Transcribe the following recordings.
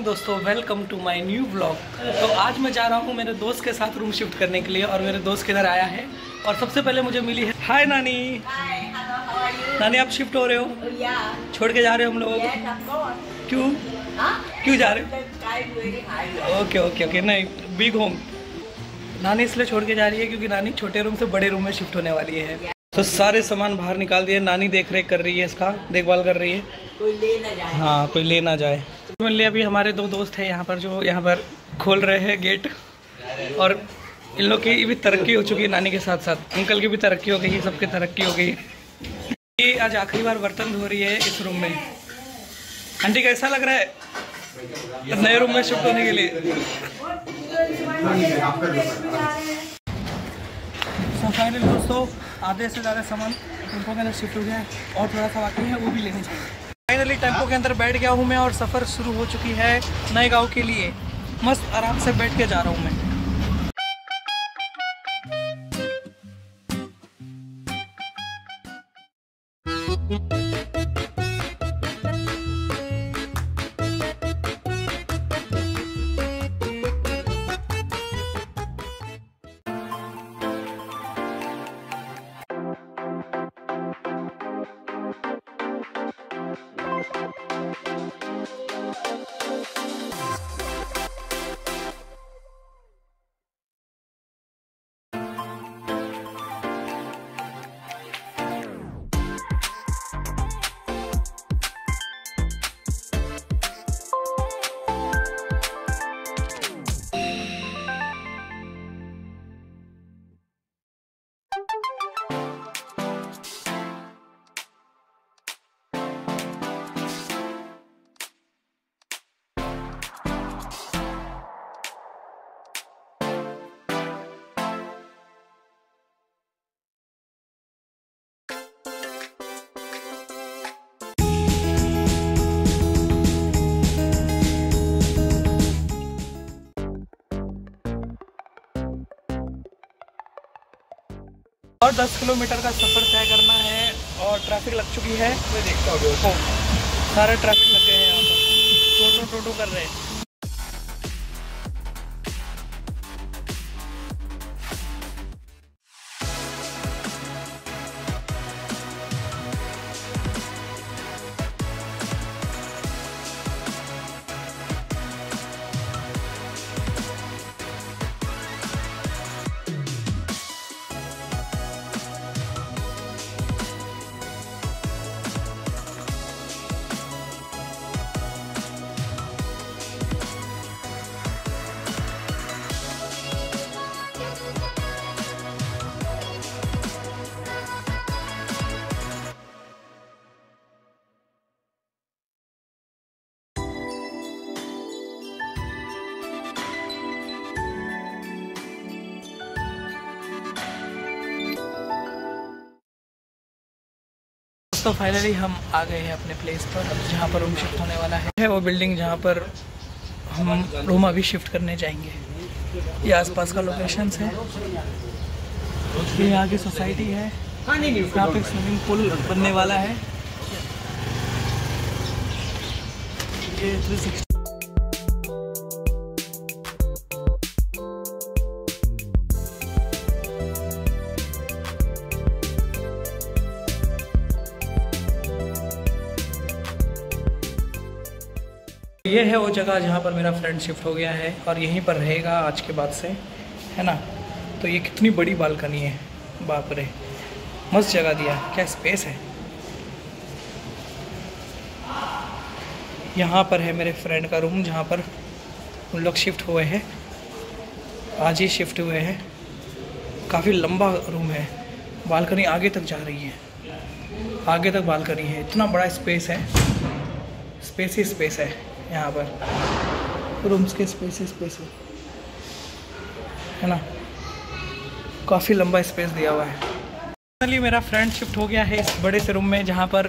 दोस्तों welcome to my new blog तो आज मैं जा रहा हूँ मेरे दोस्त के साथ रूम शिफ्ट करने के लिए और मेरे दोस्त किधर आया है? और सबसे पहले मुझे मिली है हाय नानी। Hi, नानी आप शिफ्ट हो रहे हो? Yeah. छोड़ के जा रहे हो हम लोगों को? Yes, क्यों? Huh? क्यों जा रहे हो. ओके ओके ओके नहीं बिग होम नानी इसलिए छोड़ के जा रही है क्योंकि नानी छोटे रूम से बड़े रूम में शिफ्ट होने वाली है। तो सारे सामान बाहर निकाल दिए। नानी देख रेख कर रही है इसका देखभाल कर रही है। कोई ले ना जाए। हाँ कोई ले ना जाए। लिए अभी हमारे दो दोस्त हैं यहाँ पर जो यहाँ पर खोल रहे हैं गेट और इन लोग की भी तरक्की हो चुकी है नानी के साथ साथ। अंकल की भी तरक्की हो गई है सबकी तरक्की हो गई। है आज आखिरी बार बर्तन धो रही है इस रूम में। आंटी, कैसा लग रहा है? नए रूम में शिफ्ट होने के लिए। तो फाइनली दोस्तों, आधे से ज़्यादा सामान टेंपो के अंदर शिफ्ट हो गया और थोड़ा सा बाकी है, वो भी लेने चाहिए फाइनली टेंपो के अंदर बैठ गया हूँ मैं और सफ़र शुरू हो चुकी है नए गाँव के लिए। मस्त आराम से बैठ के जा रहा हूँ मैं। और 10 किलोमीटर का सफ़र तय करना है और ट्रैफ़िक लग चुकी है। मैं देखता हूँ सारे ट्रैफ़िक लग गए हैं यहाँ पर। टोटो टोटो कर रहे हैं। तो फाइनली हम आ गए हैं अपने प्लेस पर। अब जहाँ पर रूम शिफ्ट होने वाला है, वो बिल्डिंग जहाँ पर हम रूम अभी शिफ्ट करने जाएँगे। ये आसपास का लोकेशन है। ये यहाँ की सोसाइटी है। यहाँ पे स्विमिंग पूल बनने वाला है। ये 360 ये है वो जगह जहाँ पर मेरा फ्रेंड शिफ्ट हो गया है और यहीं पर रहेगा आज के बाद से, है ना? तो ये कितनी बड़ी बालकनी है, बाप रे। मस्त जगह दिया, क्या स्पेस है? यहाँ पर है मेरे फ्रेंड का रूम जहाँ पर उन लोग शिफ्ट हुए हैं। आज ही शिफ्ट हुए हैं। काफ़ी लंबा रूम है। बालकनी आगे तक जा रही है। आगे तक बालकनी है। इतना बड़ा स्पेस है। स्पेस ही स्पेस है। यहाँ पर। रूम्स के स्पेस स्पेस है ना? काफ़ी लंबा स्पेस दिया हुआ है। फाइनली मेरा फ्रेंड शिफ्ट हो गया है इस बड़े से रूम में, जहाँ पर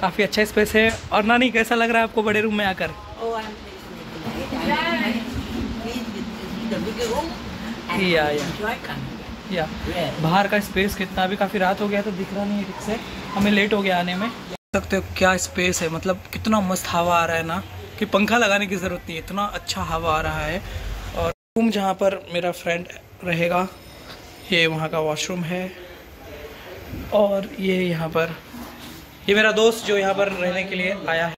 काफ़ी अच्छा स्पेस है। और नानी, कैसा लग रहा है आपको बड़े रूम में आकर? Enjoy coming. या बाहर का स्पेस कितना, अभी काफ़ी रात हो गया तो दिख रहा नहीं है ठीक से। हमें लेट हो गया आने में। देख सकते हो क्या स्पेस है मतलब कितना मस्त हवा आ रहा है ना। कि पंखा लगाने की ज़रूरत नहीं, इतना अच्छा हवा आ रहा है। और रूम जहाँ पर मेरा फ्रेंड रहेगा, ये वहाँ का वॉशरूम है। और ये यहाँ पर, ये मेरा दोस्त जो यहाँ पर रहने के लिए आया है।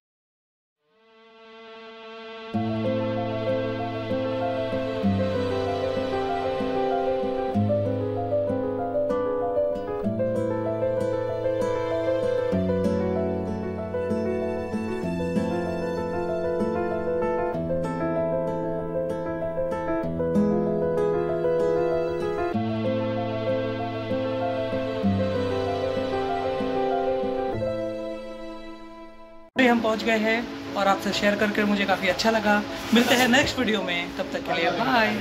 हम पहुँच गए हैं और आपसे शेयर करके मुझे काफ़ी अच्छा लगा। मिलते हैं नेक्स्ट वीडियो में। तब तक के लिए बाय